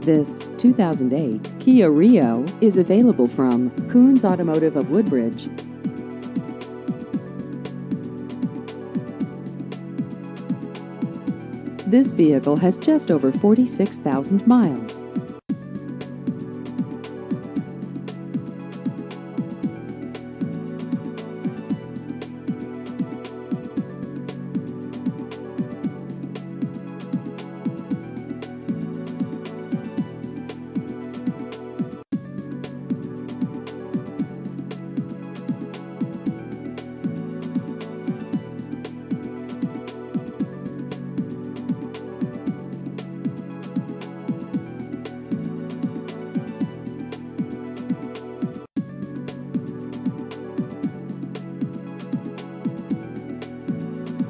This 2008 Kia Rio is available from Koons Automotive of Woodbridge. This vehicle has just over 46,000 miles.